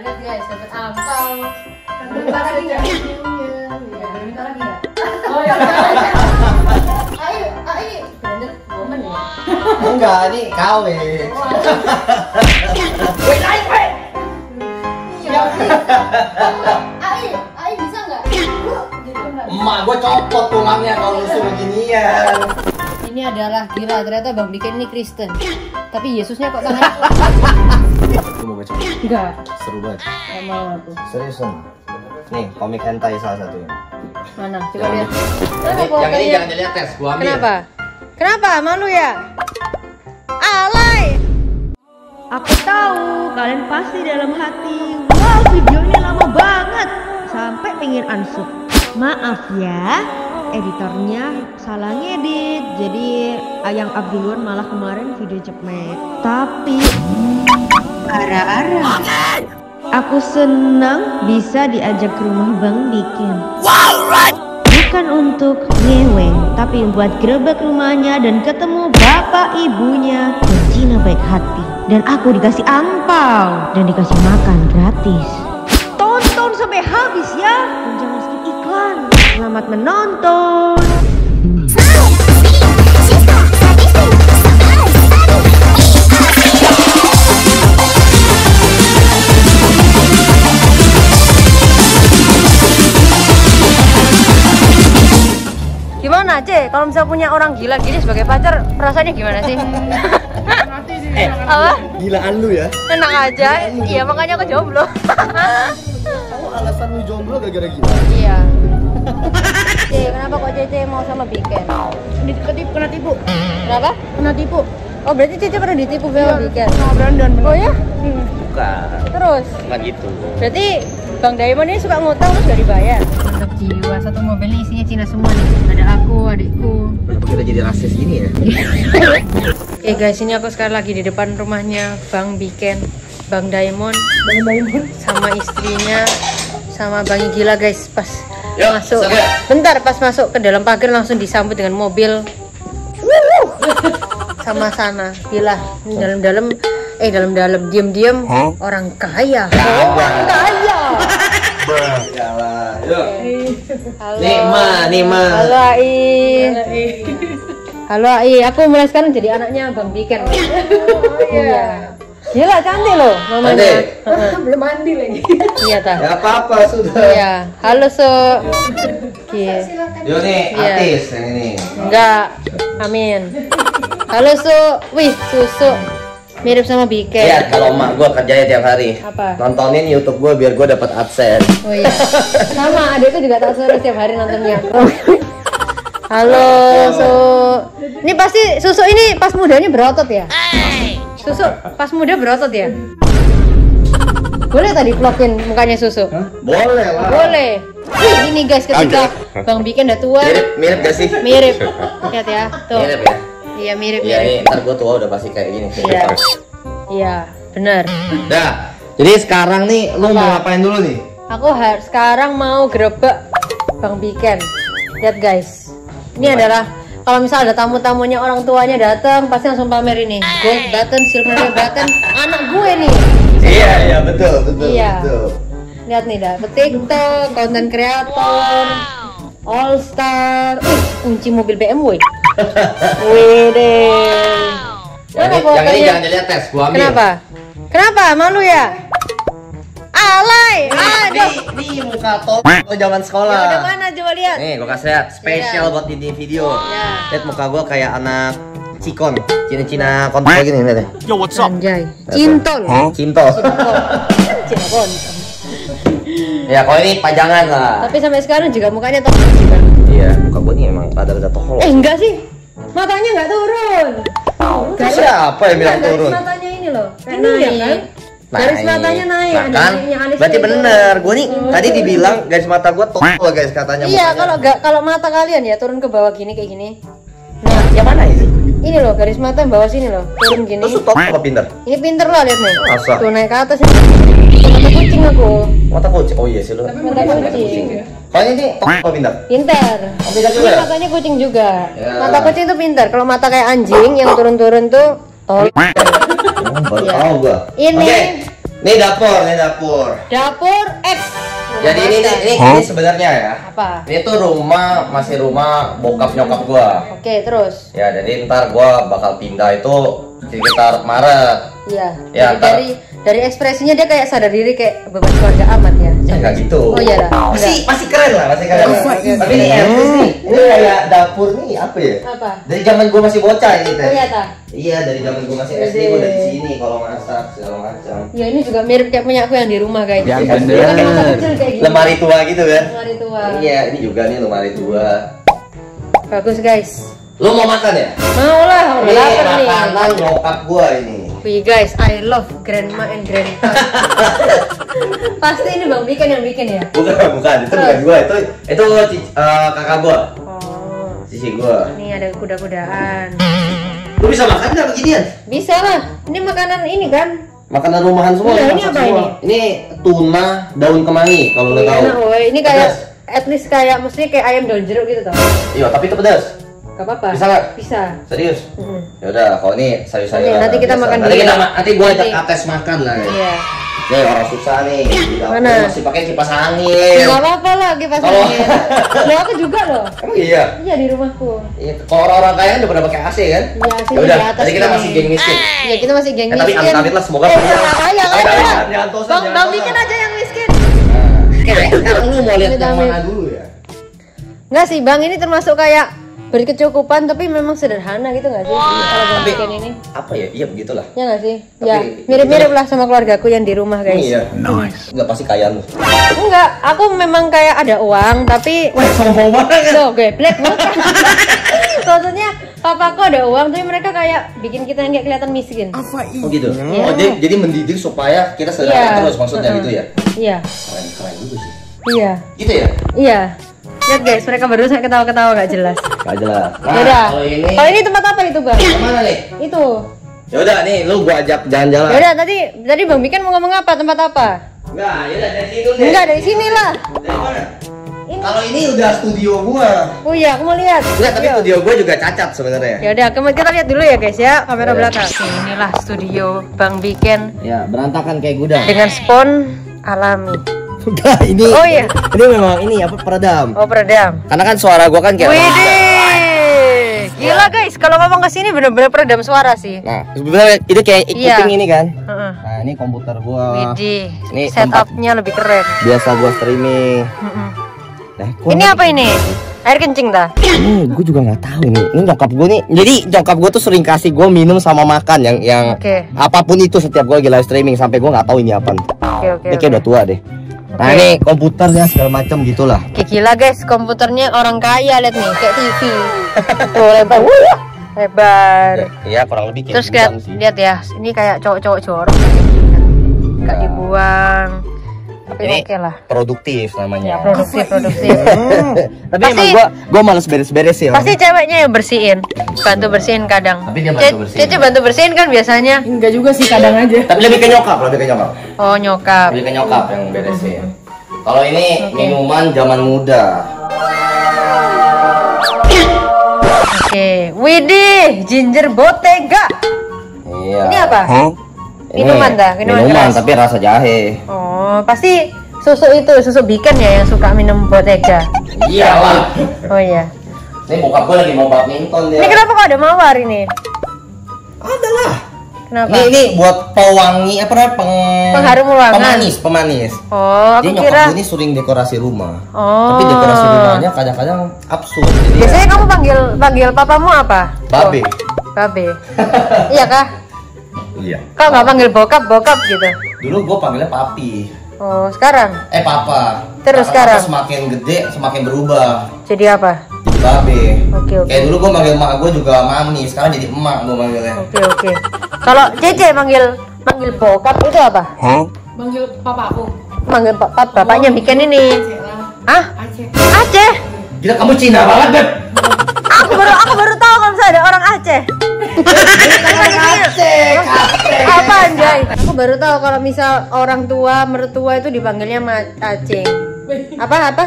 lihat guys, dapat angpau. Minta lagi nggak? Ya, minta lagi nggak? Oh ya. Ayo, ayo. Brandon, momen ya. Enggak, ini KW. Wait, ayo, wait. Iya. Ayo, ayo bisa nggak? Emak gue copot tulangnya kalau lu suruh ginian. Ini adalah gila ternyata Bang Bikin ini Kristen. Tapi Yesusnya kok tangannya Lu mau baca? enggak. Seru banget. Mau aku. Seriusan. Nih, komik hentai salah satunya. Mana? Coba lihat. Yang ini, yang ini jangan dilihat tes, gua ambil. Kenapa? Kenapa? Malu ya? Alay! Aku tahu kalian pasti dalam hati, wow video ini lama banget sampai pengen unsub. Maaf ya, editornya salah ngedit, jadi Ayang Abdulwan malah kemarin video cepet. Tapi ara-ara. Aku senang bisa diajak ke rumah Bang Bikin. Bukan untuk ngeweng, tapi buat grebek rumahnya dan ketemu bapak ibunya. Cina baik hati. Dan aku dikasih angpau dan dikasih makan gratis. Tonton sampai habis ya. Dan jangan skip iklan. Selamat menonton. Gimana, Ce? Kalau misalnya punya orang gila gini sebagai pacar, perasaannya gimana sih? Eh, Apa? gilaan lu ya. Enak aja. Iya, makanya aku jomblo. Kamu alasan lu jomblo gara-gara gila. iya. Ce, kenapa kok Cece mau sama Biken? Ditipu, kena tipu. Kenapa? Kena tipu. Oh, berarti Cece pernah ditipu sama Biken? Sama Brandon. Oh ya? Bukan. Terus? Enggak gitu. Berarti Bang Diamond ini suka ngutang terus gak dibayar? Jiwa, satu mobil ini isinya Cina semua nih. Ada aku, adikku. Kenapa kita jadi rasis gini ya? Oke guys, ini aku sekarang lagi di depan rumahnya Bang Biken Bang Diamond. Bang Diamond. Sama istrinya Sama Bang Gila guys. Pas Yuk, masuk sampai. Bentar, pas masuk ke dalam pagar langsung disambut dengan mobil. Sama sana Gila, Ini dalam-dalam Eh dalam-dalam diam-diam. Orang kaya. Orang kaya. Halo. Nih, Ma, nih, Ma. Halo Ai. Halo Ai, aku mulai sekarang jadi anaknya Bang Biken. iya. Gila cantik loh mamanya. Belum mandi lagi. Iya ta. Ya apa-apa sudah. Iya. Halo Su. Iya. Yuk nih, Iya. artis yang ini. Enggak. Amin. Halo Su. Wih, susu. Mirip sama Biken. Lihat kalau emak gua kerjanya tiap hari. Apa? Nontonin YouTube gua biar gua dapat AdSense. Oh iya. Sama, adikku juga tak suruh setiap hari nontonnya. Halo, Su. Ini pasti susu ini pas mudanya berotot ya? Susu pas muda berotot ya? Boleh tadi vlogin mukanya susu? Boleh lah. Boleh. Ih, ini guys ketika Bang Bikin udah tua Mirip, mirip gak sih? mirip. Lihat ya, tuh. Mirip ya? Iya mirip Iya mirip. nih, ntar gua tua udah pasti kayak gini. Iya. Iya, benar. Dah. Jadi sekarang nih lu mau Apa? ngapain dulu nih? Aku harus sekarang mau grebek Bang Biken. Lihat guys. Ini adalah kalau misal ada tamu-tamunya orang tuanya datang pasti langsung pamer ini. Gold button, silver button, anak gue nih. Iya, iya betul, betul, Iya. betul. Lihat nih dah, TikTok, konten kreator, All Star, Ih, kunci mobil BMW. Wede. Yang ini, yang ini jangan dilihat tes, gua ambil. Kenapa? Kenapa? Malu ya? Alay. Aduh. Nih, nih muka top lo zaman sekolah. Ya udah mana coba lihat. Nih, gua kasih lihat spesial Iya. buat di video. Ya. Lihat muka gua kayak anak Cikon, Cina-Cina kontol gini lihat deh. Anjay. Cintol. Cinto. Cina kontol. ya, kalau ini pajangan lah. Tapi sampai sekarang juga mukanya toksik juga. Iya, muka gua nih emang rada-rada tohol. Eh enggak sih. Matanya enggak turun. Terus siapa yang bilang Garis turun? matanya ini loh. Kayak Ini ya naik. kan? Garis matanya naik. Nah, ada kan? Berarti bener. Gua nih tadi dibilang garis mata gua tohol guys katanya. Iya, mukanya. kalau enggak kalau mata kalian ya turun ke bawah gini kayak gini. Nah, yang mana ini? Ini loh garis mata yang bawah sini loh. Turun gini. Terus tohol apa pinter? Ini pinter loh lihat nih. Masa? Tuh naik ke atas ini. Mata kucing aku. Mata kucing. Oh iya sih lu. Mata kucing. Kalau ini tohol apa pinter? Pinter. Oh, beda juga Ini ya? matanya kucing juga. Ya. Mata kucing tuh pinter. Kalau mata kayak anjing yang turun-turun tuh tol. Oh, baru Iya. tahu gua. Ini. Ini dapur, ini dapur. Dapur X. Jadi ini ini, ini, ini sebenarnya ya. apa? Ini tuh rumah masih rumah bokap nyokap gua. Oke, terus. Ya, jadi ntar gua bakal pindah itu sekitar Maret. Iya. Ya, Jadi ntar- dari dari ekspresinya dia kayak sadar diri kayak beban keluarga amat ya. Ya nggak gitu. Oh iya lah. Masih masih keren lah, masih keren. Iya, iya, Tapi iya. ini etis nih. Ini kayak dapur nih apa ya? Apa? Dari zaman gua masih bocah ini teh. Oh iya. Iya, dari zaman gua masih SD Wede. gua dari sini kalau masak segala macam. Ya ini juga mirip kayak punya aku yang di rumah guys. Yang Dia bener. kan. Lemari tua gitu kan? Lemari tua. Iya, ini juga nih lemari tua. Bagus guys. Lu mau makan ya? Mau lah, udah Ini lapar nih. makanan nyokap gua ini. Wih guys, I love grandma and grandpa. Pasti ini Bang Bikin yang bikin ya? Bukan, bukan. Itu bukan gua, itu itu eh, kakak gua, Oh, cici gua. ini ada kuda-kudaan. Lu bisa makan nggak beginian? Bisa lah. Ini makanan ini kan? Makanan rumahan semua. Iya, ini apa semua. ini? Ini tuna daun kemangi kalau lu Iya, tahu. enak, woy. Ini kayak Pedas. at least kayak mestinya kayak ayam daun jeruk gitu tau. Iya, tapi itu pedas. Gak apa-apa. Bisa nggak? Bisa. Serius? Mm-mm. Ya udah, kalau ini sayur-sayuran. Oke, nanti kita biasa. makan Nanti dulu kita ma- nanti gua ajak ates makan lah. Ya. Iya. Nih orang susah nih. Mana? Masih pakai kipas angin. Gak apa-apa lah kipas Kalau- angin. Loh aku juga loh. Emang iya. Iya di rumahku. Iya, kalau orang-orang kaya kan udah pada pakai AC kan? Iya, Ya udah, tadi kita masih geng miskin. Iya kita masih geng Eh, tapi miskin. amit-amit lah, semoga eh, jangan kaya Bang, bang bikin aja yang miskin. Oke, lu mau lihat yang mana dulu ya? Enggak sih bang, ini termasuk kayak berkecukupan tapi memang sederhana gitu nggak sih? Kalau bang Tapi- bikin ini. Apa ya? Iya begitulah. Ya nggak sih? Tapi- ya mirip-mirip lah sama keluargaku yang di rumah guys. Iya. Nice. Enggak pasti kaya lu. Enggak, aku memang kayak ada uang tapi Wah, sombong banget. Loh, gue black. Maksudnya papaku ada uang tapi mereka kayak bikin kita yang kayak kelihatan miskin. Oh gitu. Iya. Oh, jadi, jadi mendidik supaya kita sederhana terus maksudnya Heeh. gitu ya. Iya. Keren keren juga sih. Iya. Gitu ya? Iya. Lihat guys, mereka baru saya ketawa-ketawa gak jelas. Gak jelas. Nah, Yaudah. kalau ini Kalau ini tempat apa itu bang? mana nih? Itu. Ya udah nih, lu gua ajak jalan-jalan. Yaudah tadi tadi bang Bikin mau ngomong apa? Tempat apa? Enggak, ya udah dari situ deh. Enggak dari sini lah. Dari mana? Ini. Kalau ini udah studio gua. Oh iya, aku mau lihat. Enggak, tapi studio gua juga cacat sebenarnya. Ya udah, kita lihat dulu ya guys ya kamera belakang. Inilah studio Bang Bikin Ya, berantakan kayak gudang. dengan spon alami. Enggak, ini Oh, iya. ini memang ini apa peredam. Oh peredam. Karena kan suara gua kan kayak Widih, gila guys, kalau ngomong ke sini bener-bener peredam suara sih. Nah, sebenarnya itu kayak Iya. kuping ini kan. Heeh. Nah, ini komputer gua. Widih, Ini setupnya lebih keren. Biasa gua streaming. Heeh. Nah, Ini apa ini? Air kencing dah. ini gue juga nggak tahu ini. Ini nyokap gue nih. Jadi nyokap gue tuh sering kasih gue minum sama makan yang yang Oke. apa pun itu setiap gue lagi live streaming sampai gue nggak tahu ini apa. Oke oke. Ini kayak udah tua deh. Nah ini komputernya segala macam gitulah. Oke, gila guys, komputernya orang kaya lihat nih, kayak TV. Tuh lebar, wuh, lebar. Iya kurang lebih kayak Terus lihat, lihat ya, ini kayak cowok-cowok jorok. Gak Ya. dibuang. Tapi Ini oke lah. produktif Ya namanya. produktif produktif. Tapi Pasti- emang gue gue males beres-beres sih. Pasti ceweknya yang bersihin, bantu bersihin kadang. Tapi dia bantu bersihin. Cece bantu bersihin kan biasanya. Enggak juga sih kadang aja. Tapi lebih ke nyokap, lebih ke nyokap. Oh nyokap. Lebih ke nyokap yang beresin. Kalau ini minuman zaman muda. Oke, widih, ginger bottega. Iya. Ini apa? Ini Minuman dah, minuman keras. tapi rasa jahe. Oh, pasti susu itu, susu bikin ya yang suka minum bottega. Iyalah. Oh iya. Ini bokap gue lagi mau badminton dia. Ini kenapa kok ada mawar ini? Ada lah. Kenapa? Ini ini buat pewangi apa namanya peng Pengharum ruangan. Pemanis, pemanis. Oh, aku nyokap kira. gue ini sering dekorasi rumah. Oh. Tapi dekorasi rumahnya kadang-kadang absurd. Jadi ya, Biasanya kamu panggil panggil papamu apa? babe. Babe. iya kah? Iya. Kau nggak panggil bokap bokap gitu? Dulu gue panggilnya papi. Oh, sekarang Eh papa. Terus Karena sekarang? Semakin gede semakin berubah. jadi apa? Jadi babe. Oke oke. Kayak dulu gue manggil emak gue juga mami. Sekarang jadi emak gue manggilnya. Oke oke. Kalau Cece manggil manggil bokap itu apa? Manggil papaku. Manggil pa- pa- bapaknya bikin ini. Hah? Aceh. Aceh? Gila kamu Cina banget Beb. Aku baru aku baru tahu kalau misalnya ada orang Aceh. Apa anjay? Aku baru tahu kalau misal orang tua mertua itu dipanggilnya Aceh. Apa apa?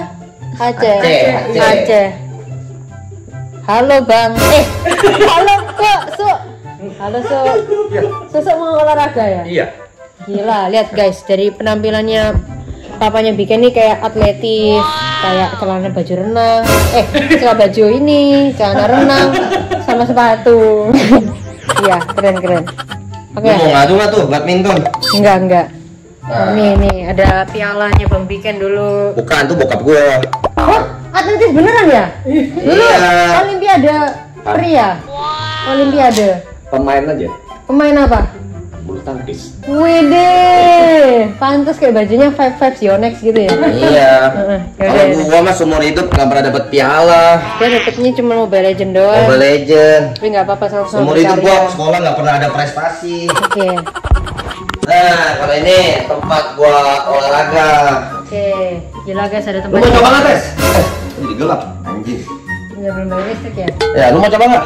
Aceh. Aceh, Aceh. Aceh. Halo bang. Eh, halo kok, su. Halo su. Susuk mau olahraga ya? Iya. Gila, lihat guys dari penampilannya papanya bikin nih kayak atletis, kayak celana baju renang, eh celana baju ini, celana renang, sama sepatu. Iya, keren keren. Oke, Lu mau ngadu nggak tuh badminton? enggak enggak. Nah. Nih nih ada pialanya Bang Biken dulu. Bukan tuh bokap gue. Oh, atletis beneran ya? Dulu Iya. Olimpiade pria. Olimpiade. Pemain aja. Pemain apa? Bulu tangkis. Wede, pantas kayak bajunya Five Five Yonex gitu ya. Iya. Kalau gua mah seumur hidup nggak pernah dapet piala. Dia dapetnya cuma Mobile Legend doang. Mobile Legend. Tapi nggak apa-apa sama sama Seumur hidup gua sekolah nggak pernah ada prestasi. Oke, Nah, kalau ini tempat gua olahraga. oke. Gila guys ada Lu mau coba nggak, Tes? Eh, jadi gelap, anjing. Ya belum listrik ya. Ya, lu mau coba nggak?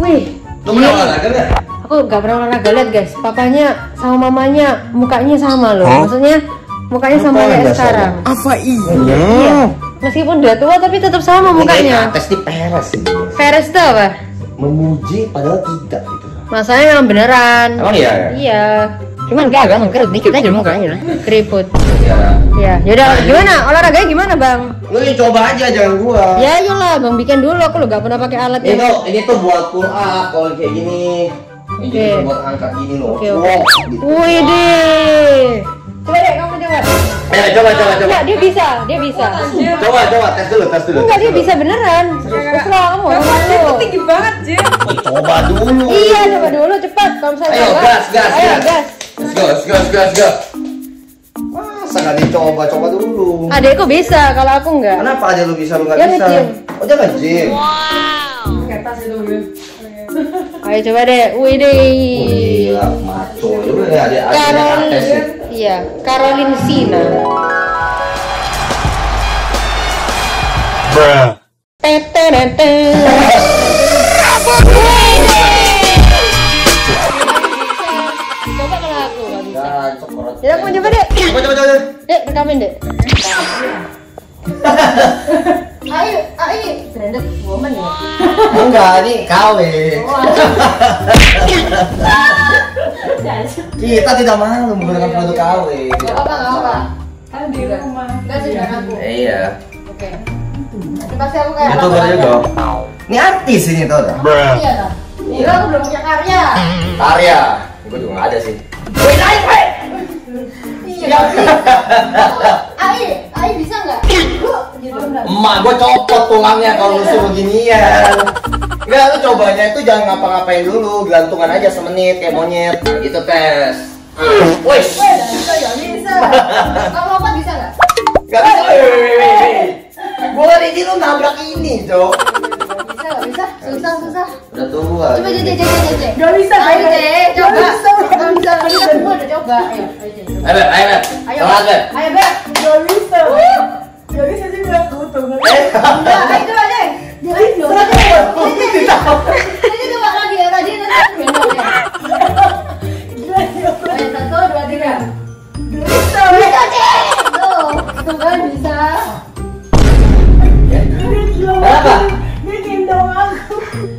Wih, Lu mau olahraga nggak? Aku nggak pernah olahraga lihat guys. Papanya sama mamanya mukanya sama loh. Maksudnya mukanya sama kayak sekarang. Apa iya? Iya. Meskipun udah tua tapi tetap sama mukanya. Tes di peres sih. Feres tuh apa? Memuji padahal tidak gitu. Masanya memang beneran. Emang iya? Iya. Cuman gak agak mengkerut dikit aja mukanya. Keriput. Iya. Ya, yaudah gimana? Olahraganya gimana, Bang? Lu yang coba aja jangan gua. Ya iyalah, Bang bikin dulu aku lo gak pernah pakai alat Ini yang tuh, ini tuh buat pull up kalau kayak gini. Ini Oke. juga buat angkat gini loh. Oke, oke. Wow, gitu. Wih deh. Coba deh kamu coba. Eh, coba coba coba. Enggak, dia bisa, dia bisa. Coba coba tes dulu, tes dulu. Enggak, dia dulu. bisa beneran. Terserah kamu. kamu. Tinggi banget, Jin. Ih, coba dulu. Iya, coba dulu cepat. Kalau misalnya Ayo, gas, gas, Ayo, gas. gas. Let's go, let's go, let's go, let's go. Masa nggak dicoba, coba dulu. Adekku bisa, kalau aku enggak. Kenapa aja lu bisa, lu nggak Dia bisa? nge-gym. Oh, dia nge-gym. Kertas itu, Bun. Ayo coba deh. Wih deh. Gila, maco. Ya udah, ada ya. iya, Karolin Sina. Teterete. Coba kalau aku nggak bisa. Ya aku coba deh. Coba, coba, coba. Dek, rekamin dek. ayo, ayo. Branded woman ya. Enggak, ini KW. Kita tidak malu menggunakan produk KW. Gak apa-apa, gak apa. Kan di rumah. Enggak sih, aku. Iya. Oke. Nanti pasti aku kayak Itu baru juga. Ini artis ini tuh. dah. Iya lah. Iya, aku belum punya karya. Karya. Gue juga nggak ada sih. Iya. Ai, Ai bisa nggak? Lu. Emak gue copot tulangnya kalau lu suruh ginian. Enggak, lu cobanya itu jangan ngapa-ngapain dulu, gelantungan aja semenit kayak monyet. Nah, gitu tes. Wih, Bisa ya, bisa. Kamu apa bisa nggak? gak bisa. Gue ini lu nabrak ini, Jo. Bisa nggak bisa? Susah, susah. Udah tua. Coba jadi, jadi, jadi. Gak bisa, Ayo. Dek, coba. Gak bisa. Kalau bisa, semua udah coba. Ayo, ayo, Dek. Ayo, Beb, ayo, Beb. Ayo, Semangat, Beb. ayo, Beb. Juga aku tuh. Eh, Enggak, deh. Ayo, coba deh. Ini, coba lagi ya, tadi nanti gendong ya. Satu, dua, tiga. Bisa. Bisa, Dek. Tuh, tuh kan bisa. Kenapa? Dia gendong aku.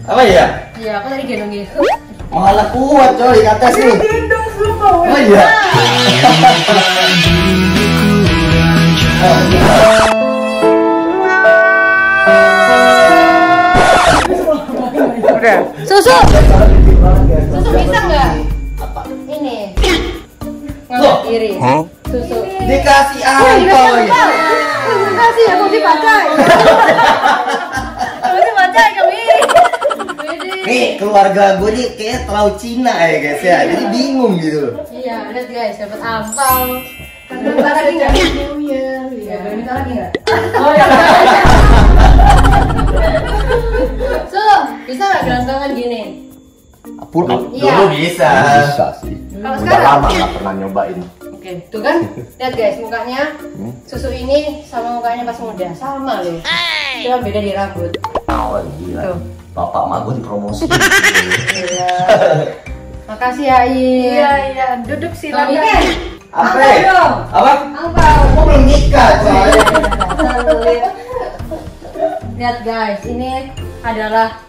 Apa ya? Iya, aku tadi gendong gitu. Malah kuat, coy, di atas Dia nih. gendong sumpah. Oh iya. Susu. Susu bisa nggak? Ini. Ngambil diri. Susu. Dikasih Oh, apa dikasih ya? apa? Terima kasih ya, mau dipacai. Mau dipacai kami. Nih, keluarga gue nih kayaknya terlalu Cina ya guys ya. Jadi bingung gitu. Iya, lihat guys, dapat ampau. Minta lagi nggak? Iya, boleh minta lagi nggak? Oh iya. bisa nggak gelantungan gini? Pull up Iya. dulu bisa. Bisa sih. Kalau Udah sekarang? lama nggak pernah nyobain. Oke, tuh kan, lihat guys mukanya, susu ini sama mukanya pas muda sama loh. Cuma beda di rambut. Oh gila. Tuh. Bapak mak gue dipromosi. Iya. Makasih ya Iya. Iya, iya. Duduk Tante. kan, Apa? Apa? angpau. Gue belum nikah coy. Lihat guys, ini adalah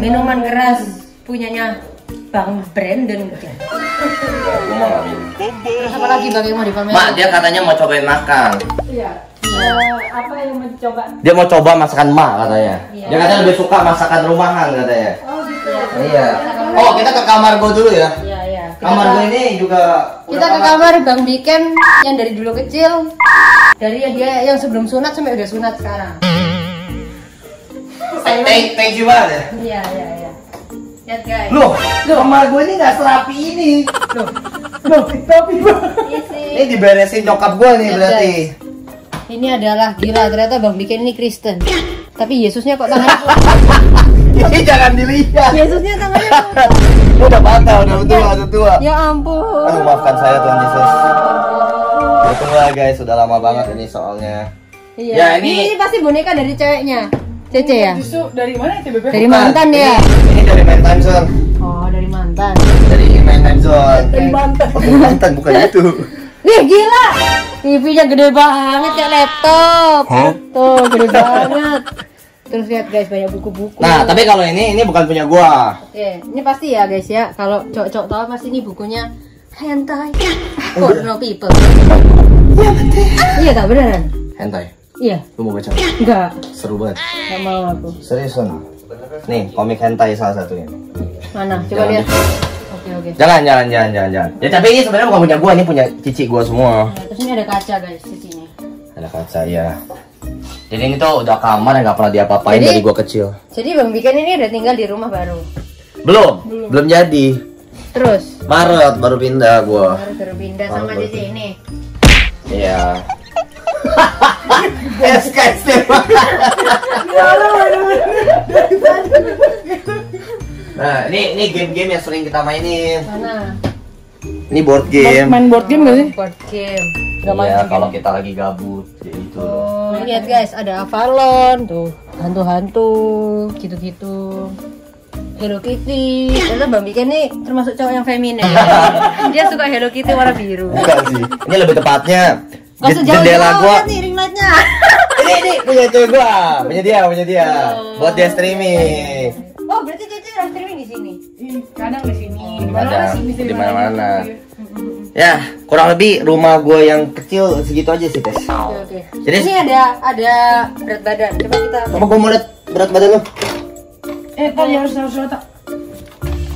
minuman keras punyanya Bang Brandon. Gua mau. Terus apa lagi bang yang mau dipamerin? Mak, dia katanya mau cobain makan. Iya. Eh, apa yang mencoba? Dia mau coba masakan mak katanya. Iya. Dia katanya lebih suka masakan rumahan katanya. Oh gitu. Iya. Oh, kita ke kamar gua dulu ya. Iya iya. Kamar gua ini juga Kita ke kamar Bang Biken yang dari dulu kecil. Dari yang dia yang sebelum sunat sampai udah sunat sekarang. Thank, thank, you banget ya. Iya iya iya. Lihat guys. Loh, kamar gua ini nggak serapi ini. Isi. Ini diberesin nyokap gua nih Lihat, berarti. guys. Ini adalah gila ternyata Bang Biken ini Kristen. Tapi Yesusnya kok tangannya Ini jangan dilihat. Yesusnya tangannya. Udah patah, udah tua, udah tua. Ya ampun. Aduh maafkan saya Tuhan Yesus. Udah tua guys, sudah lama banget ini soalnya. Iya. Ya, ini... ini- ini pasti boneka dari ceweknya. Cece ya? Justru dari mana itu bebek? Dari mantan ya? Ini, ini dari main time zone. Oh, dari mantan. Dari main time zone. Dari mantan. Oh, dari mantan bukan itu. Wih gila, TV-nya gede banget kayak laptop. Tuh gede banget. Terus lihat guys banyak buku-buku. Nah, tapi kalau ini ini bukan punya gua. Oke, ini pasti ya guys ya. Kalau cowok-cowok tahu pasti ini bukunya hentai. Porno people. Iya betul. Iya tak beneran? Hentai. Iya. Lu mau baca? Enggak. Seru banget. Enggak mau aku. Seriusan. Nih, komik hentai salah satunya. Mana? Coba Jangan. lihat. Oke oke. Jangan, jangan, jangan, jangan, jangan. Ya tapi ini sebenarnya bukan punya gua, ini punya cici gua semua. Nah, terus ini ada kaca guys di sini. Ada kaca ya. Jadi ini tuh udah kamar yang gak pernah diapa-apain dari gua kecil. Jadi Bang Biken ini udah tinggal di rumah baru. Belum, belum jadi. Terus Maret baru pindah gua. baru baru pindah sama di sini. Iya. SKS Nah, ini ini game-game yang sering kita mainin. Mana? Ini board game. Main board game gak sih? Board game. Iya, kalau kita lagi gabut, ya itu. Oh, lihat guys, ada Avalon tuh, hantu-hantu, gitu-gitu. Hello Kitty. Ternyata Bang Biken nih termasuk cowok yang feminin. Dia suka Hello Kitty warna biru. Bukan sih. Ini lebih tepatnya Gak sejauh jendela gua. nih ring lightnya. Ini ini punya cewek gua, punya dia, punya dia. Buat dia streaming. Oh, berarti Cece udah streaming di sini. Kadang di sini. Kadang, sini, di mana-mana. Ya, kurang lebih rumah gua yang kecil segitu aja sih, Tes. Oke, oke. Jadi- ini ada ada berat badan. Coba kita Coba gua mau lihat berat badan lu. Eh, tadi harus harus rata.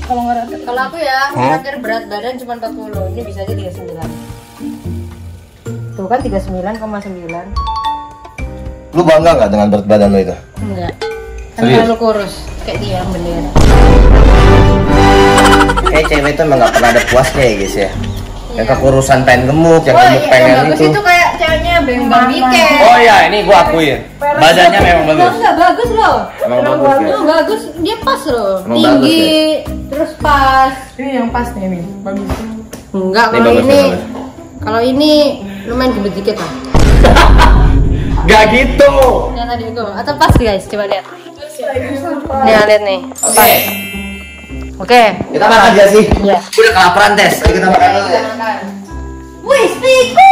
Kalau nggak rata. Kalau aku ya, terakhir berat badan cuma 40. Ini bisa aja 39. Tuh kan 39,9. Lu bangga nggak dengan berat badan lu itu? Enggak. Kan Serius? terlalu kurus kayak dia yang bendera. Kayak cewek itu emang nggak pernah ada puasnya ya guys ya. Yang kekurusan pengen gemuk, yang Oh gemuk iya, yang pengen bagus itu. itu kayak ceweknya Bang Bang Biken. Oh iya, ini gua akuin. Badannya memang bagus. Enggak bagus loh. Emang bagus ya. Oh, bagus, dia pas loh. Emang Tinggi, bagus, terus pas. Ini yang pas nih, nih. Bagus. Enggak, Ini kalau ini ini kalau ini lumayan gendut dikit lah. Gak gitu. Yang tadi itu. Atau pas guys, coba lihat. Nih, lihat nih. Oke, Oke. kita makan aja sih. Iya. Udah kelaparan tes. Ayo kita makan dulu ya. Wih, spiku.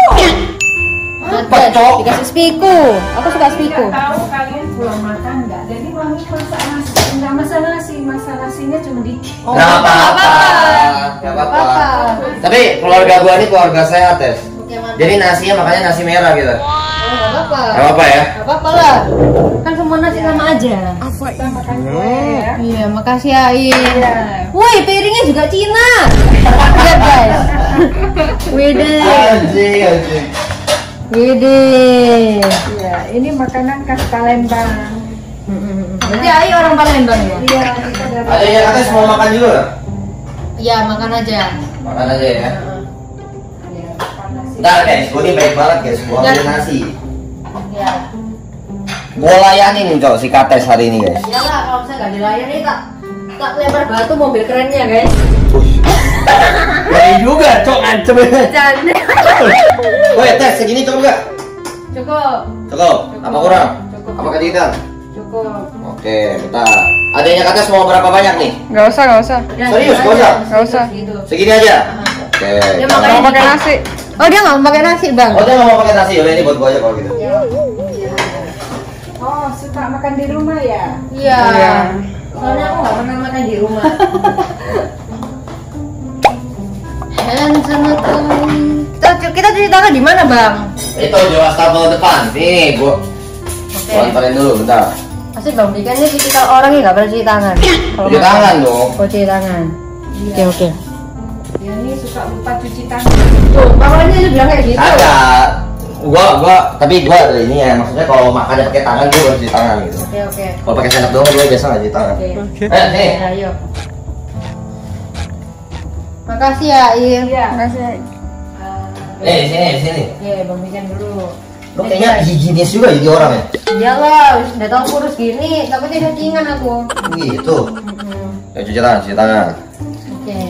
Apa, Ada, Cok? dikasih spiku. Aku suka spiku. Tahu kalian pulang makan nggak? Jadi mami masak nasi. Nggak masak nasi, masak nasinya cuma dikit. Oh, Nggak nggak apa-apa. apa-apa. Nggak apa-apa. apa-apa. Tapi keluarga gua ini keluarga sehat tes. Jadi nasinya makanya nasi merah gitu. Oh, nggak apa-apa. Gak apa-apa ya. Gak apa-apa lah. Kan semua nasi sama aja. Kita makan kue ya. Iya, makasih ya, Ain. Woi, piringnya juga Cina. Lihat guys. Wede. Anjing, anjing. Wede. Iya, ini makanan khas Palembang. Berarti Ai orang Palembang ya? Iya, Ada yang atas mau makan juga? Iya, makan aja. Makan aja ya. Iya. Ntar guys, gua ini baik banget guys. Gua ambil Ya. nasi. Iya. Gua layanin nih cok si Kates hari ini guys. Iyalah, kalau misalnya nggak dilayani tak tak lempar batu mobil kerennya guys. Jadi juga cok ngancem. Jangan. Woi tes segini cukup gak? Cukup. Cukup. Apa kurang? Cukup. Apa kejutan? Cukup. Oke, bentar. Adanya Kates mau berapa banyak nih? Gak usah, gak usah. Serius, aja. usah? Nggak usah. Segini aja. Oke. Kita- makan- Mau pakai nasi. Oh, dia nggak mau pakai nasi, Bang. Oh dia nggak mau pakai nasi, yaudah ini buat gua aja kalau gitu. Oh, suka makan di rumah ya? Iya. Iya. Soalnya aku nggak pernah makan di rumah. Senetum. Kita kita cuci tangan di mana, Bang? Itu di wastafel depan. Nih, gua Oke. gua dulu bentar. Pasti Bang Bikan ini tipikal orang yang nggak pernah cuci tangan. Kalau Cuci tangan dong. Oh, cuci tangan. Oke, oke. Dia ini suka lupa cuci tangan. Tuh, makanya dia bilang kayak gitu. Ada. Gua gua tapi gua ada ini ya, maksudnya kalau makannya pakai tangan gua harus cuci tangan gitu. Oke, oke. Kalau pakai sendok doang gua biasa nggak cuci tangan. Oke. Eh, nih. Ya, ayo. Makasih ya, Iya. Iya. Makasih. Nih, di sini, di sini. Oke, Bang Bikan dulu. Lu kayaknya higienis juga jadi orang ya? Iyalah, udah tau kurus gini, takutnya settingan aku. Gitu. Mm-mm. Ya cuci tangan, cuci tangan. Oke.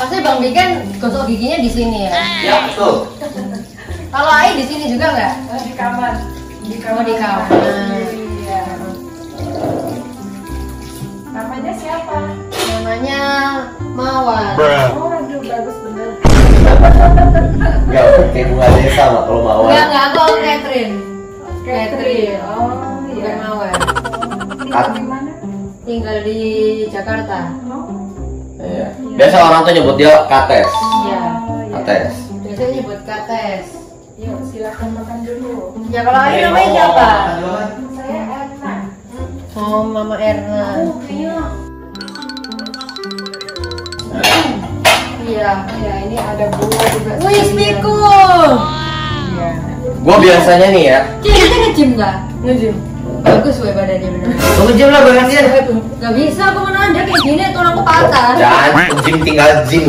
Pasti Bang Bikan gosok giginya di sini ya. Ya, betul. Kalau Ai di sini juga nggak? Oh, di kamar. Di Oh, di kamar. Iya. Namanya siapa? Namanya Mawar. Oh, aduh bagus bener. Enggak, kayak bunga desa lah kalau mau. Enggak, enggak, aku Catherine. Catherine. Oh, Bukan iya. Mawar. Tinggal di mana? Tinggal di Jakarta. Oh, Iya. Biasa orang tuh nyebut dia kates. Iya. oh, iya. Kates. Biasanya nyebut Kates. Yuk, silakan makan dulu. Ya kalau Ai namanya siapa? Saya Erna. Oh, Mama Erna. Oh, kayaknya. Iya. Ya, ini ada buah juga. Wih, Miku. Iya. Gua biasanya nih ya. Kita nge-gym nggak? Nge-gym. Bagus weh badannya bener. Lu nge-gym lah bagian. Gak bisa, aku mana ada kayak gini, tulangku patah. Jangan gym tinggal gym.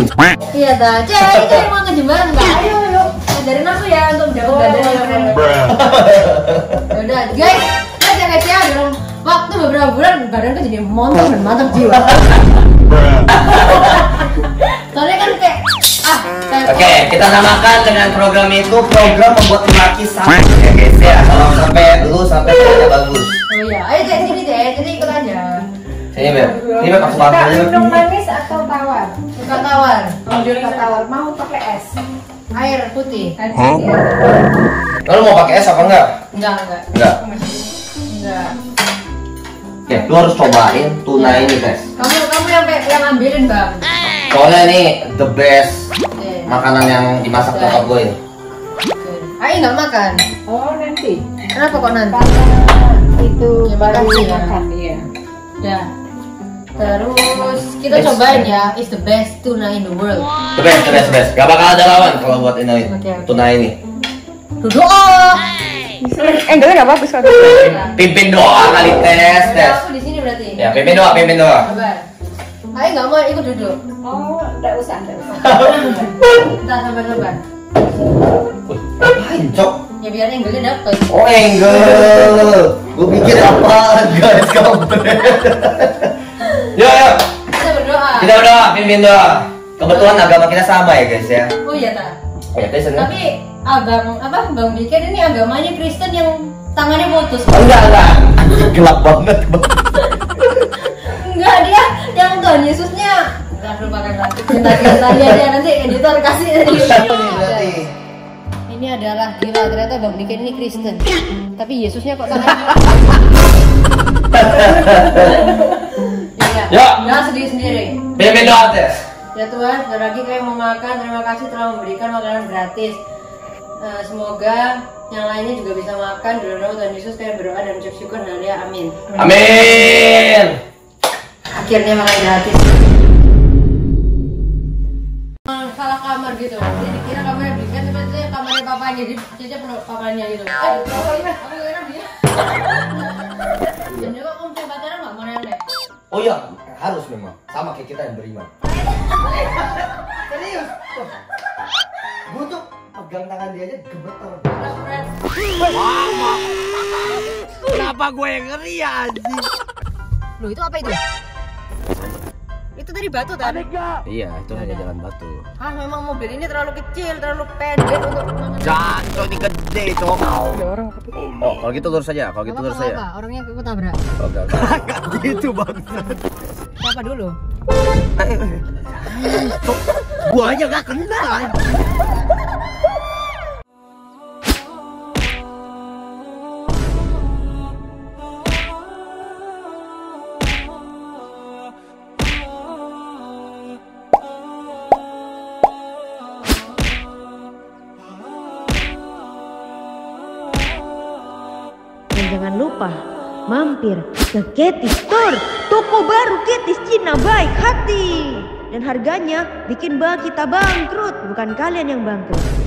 Iya dah, cek, itu emang nge-gym banget nggak? Ayo, ayo, ajarin aku ya untuk menjaga badan yang keren. Udah, guys, kita jaga ya dalam waktu beberapa bulan badanku jadi montok dan mantap jiwa. Soalnya kan kayak ah, Oke, kita namakan dengan program itu program membuat laki sakit ya guys ya. Kalau sampai dulu sampai kerja bagus. Oh iya, ayo cek sini deh, jadi ikut aja. Sini Beb. Ini Beb aku makan minum manis atau tawar? Suka tawar, suka tawar. Mau pakai es? air putih. Kan ya. Lalu mau pakai es apa enggak? Enggak, enggak, Enggak. enggak. Oke, lu harus cobain tuna ini guys. Kamu kamu yang yang ambilin bang. Soalnya ini the best Oke. makanan yang dimasak nyokap gue ini. Oke. Ayo nggak makan. Oh, nanti. Kenapa kok nanti? Karena itu Ya, baru ya. makan, iya. Udah. Terus kita Best. cobain ya. It's the best tuna in the world. The best, the best, the best. Gak bakal ada lawan kalau buat ini oke. tuna ini. Duduk. Oh. Angle-nya nggak bagus kan? Pimpin doa kali tes, tes. aku di sini berarti. Ya, pimpin doa, pimpin doa. Sabar. Ayo nggak mau ikut duduk. Oh, enggak usah, enggak usah. Kita sabar sabar. Apain, Cok? Ya biar angle-nya dapet. Oh, angle. Gue pikir apa, guys, kampret. Yuk, yuk. Kita berdoa. Kita berdoa, pimpin doa. Kebetulan agama kita sama ya, guys ya. Oh iya tak. Oh, ya, kan? Tapi agam apa Bang Bikin ini agamanya Kristen yang tangannya putus. Enggak, enggak. Gelap banget. Enggak dia yang Tuhan Yesusnya. Nah, lupakan lah. Cinta-cinta dia dia nanti editor kasih. Berarti. Ini adalah gila ternyata Bang Bikin ini Kristen. Tapi Yesusnya kok. Iya. Ya. Jangan sedih sendiri. Tes. Ya Tuhan, sekali lagi kami mau makan. Terima kasih telah memberikan makanan gratis. Eh, semoga yang lainnya juga bisa makan. Dalam nama Tuhan Yesus kami berdoa dan mengucap syukur. Haleluya. Amin. Amin. Akhirnya makan gratis. Salah kamar gitu. Jadi dikira kamarnya bikin tapi itu kamarnya papanya. Jadi Cica penuh papanya gitu. Eh, aku kira dia. Dan juga kamu pacaran nggak mau nenek? Oh iya, harus memang. Sama kayak kita yang beriman. Serius. Gue tuh pegang tangan dia aja gemetar. Kenapa gue yang ngeri ya anjing? Loh itu apa itu? Itu tadi batu tadi. Iya, itu hanya jalan batu. Ah memang mobil ini terlalu kecil, terlalu pendek untuk Jangan, ini gede, cok. Oh, kalau gitu lurus saja. Kalau gitu lurus apa, orangnya aku tabrak. Oke, oke. gitu bang. Siapa dulu? Gua aja gak kenal. Jangan lupa mampir ke Ketis Store, toko baru Ketis Cina baik hati. Dan harganya bikin bang kita bangkrut, bukan kalian yang bangkrut.